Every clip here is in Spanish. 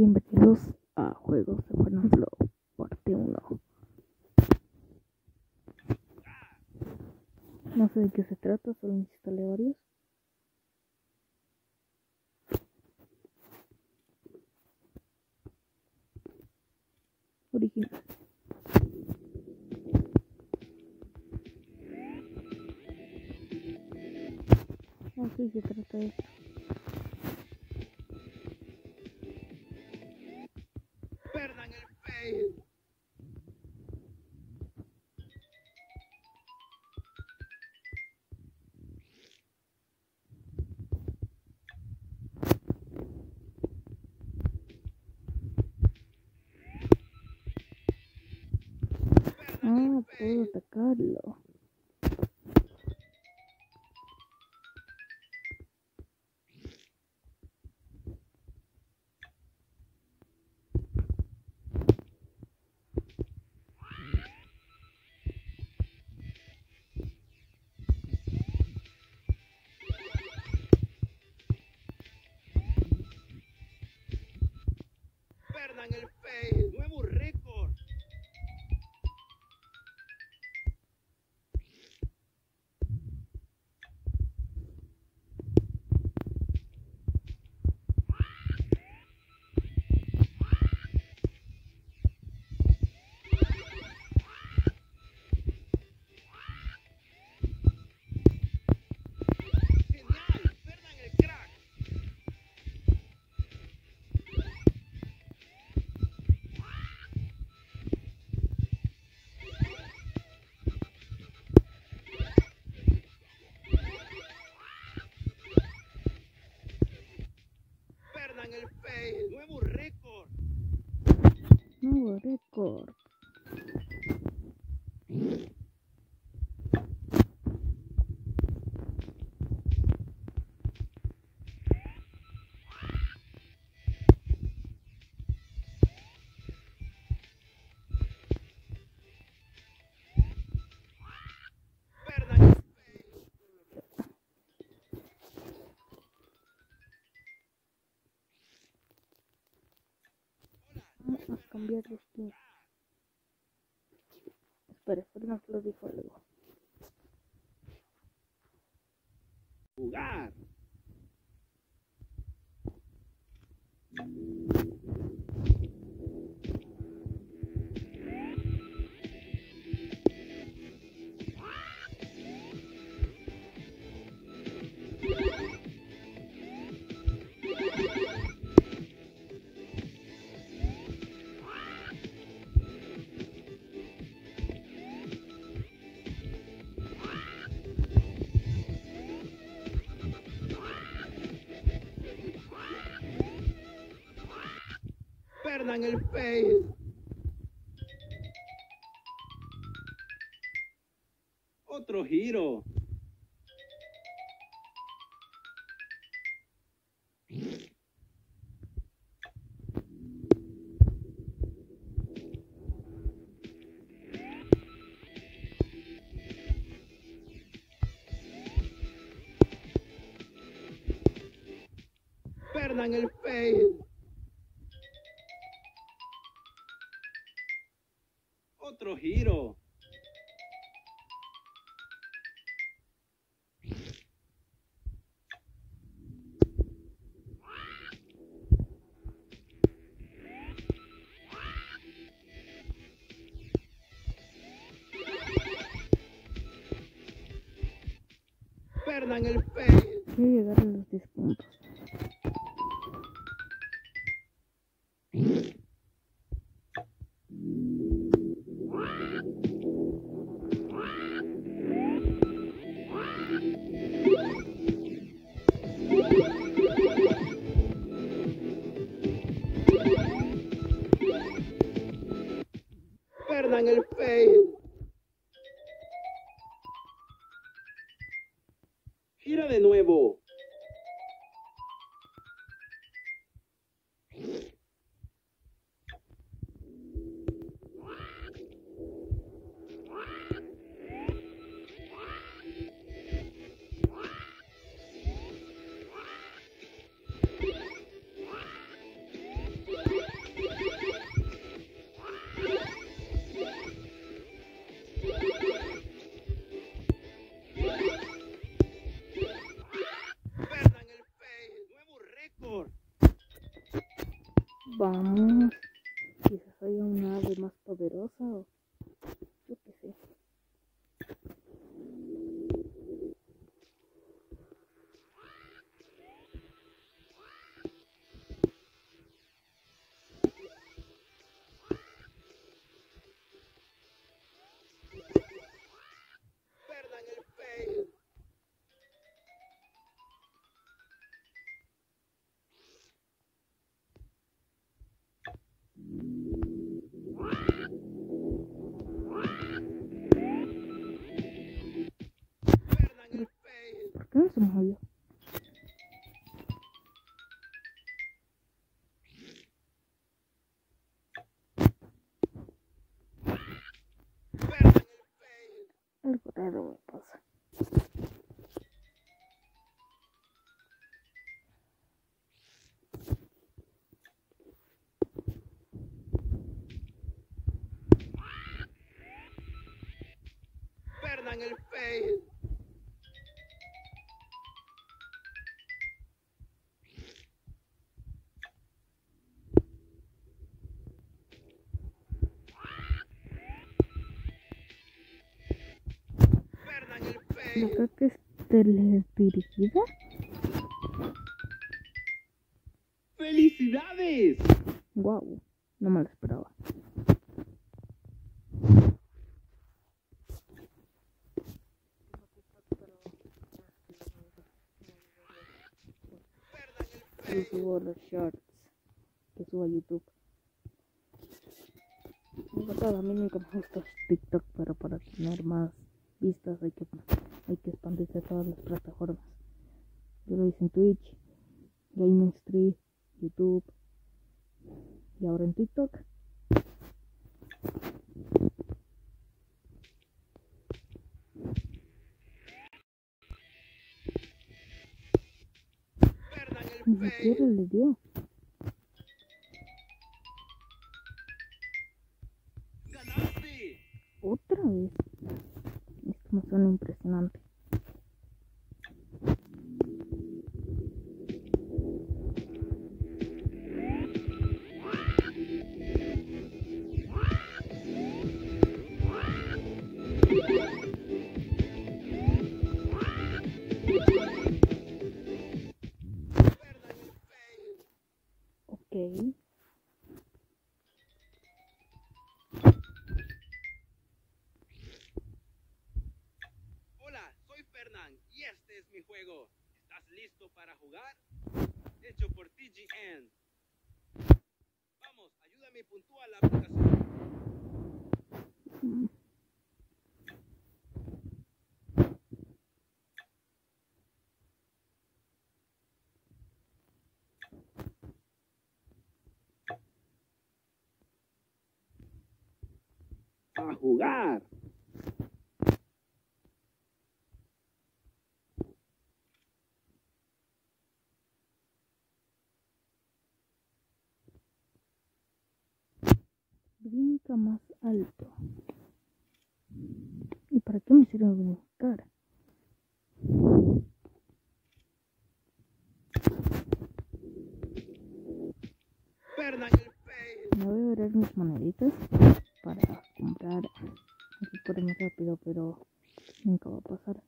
Bienvenidos a Juegos de Fernando parte 1. No sé de qué se trata, solo instalé varios. Original. No sé de trata esto. Ah, puedo atacarlo. Perdan el fail. Nuevo cambiar de skin. Espera, no lo dijo algo. Perdan el fail. Otro giro. Perdan el fail. Perdan el fail. Quiero llegar a los 10 fail. ¿Por qué no se movió? Perdan el fail. Algo raro me pasa. ¿No creo que es teledirigida? ¡Felicidades! Wow, no me lo esperaba. Yo subo los shorts que subo a YouTube. En verdad, a mí nunca me gusta TikTok, pero para tener más vistas hay que, hay que expandirse a todas las plataformas. Yo lo hice en Twitch, Gaming Street, YouTube y ahora en TikTok. Ni le dio. Listo para jugar? Hecho por TGN. Vamos, ayúdame y puntúa la aplicación. A jugar. Brinca más alto. ¿Y para qué me sirve fail. Me voy a ver mis moneditas para comprar aquí por muy rápido, pero nunca va a pasar.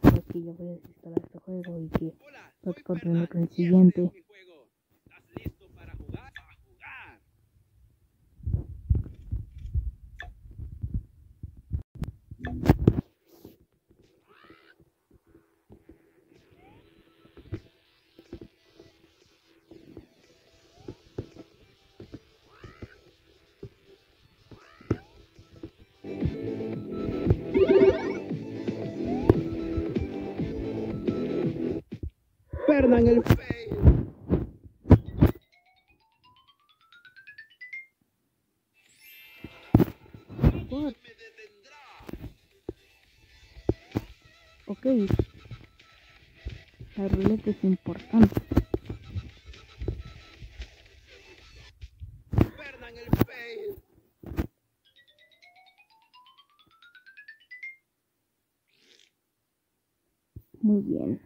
Porque ya voy a desinstalar este juego y que soy a continuar con el siguiente. Perdan el fail. What? Ok. La ruleta es importante. Muy bien.